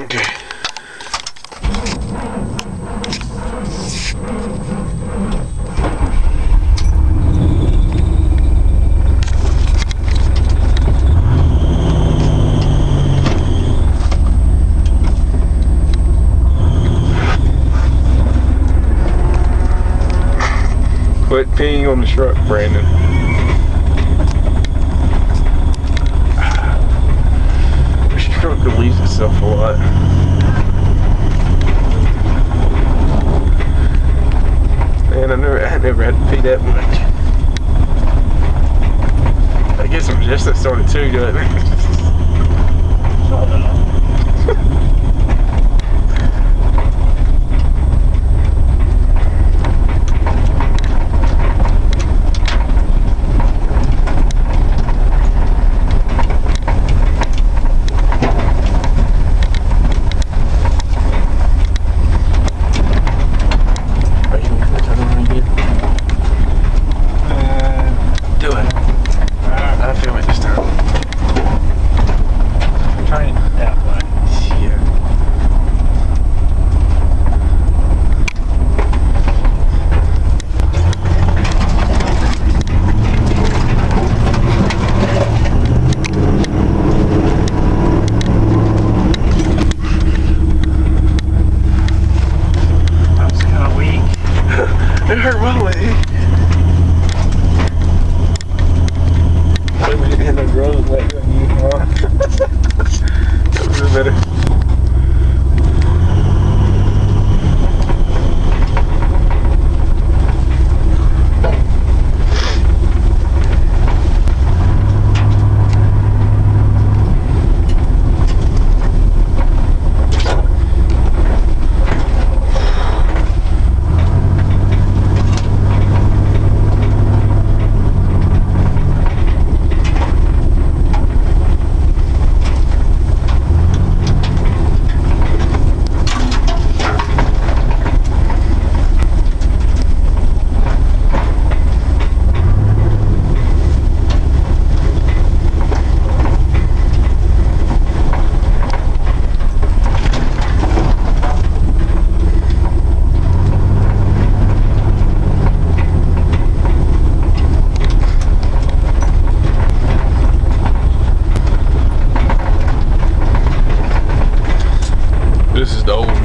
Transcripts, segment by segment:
Okay. Quit peeing on the truck, Brandon. This truck relieves a lot. Man, I never, I never had to pee that much. I guess I'm just started too, doesn't It hurt my leg. Wait a minute, and the leg on you, huh? better.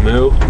nul.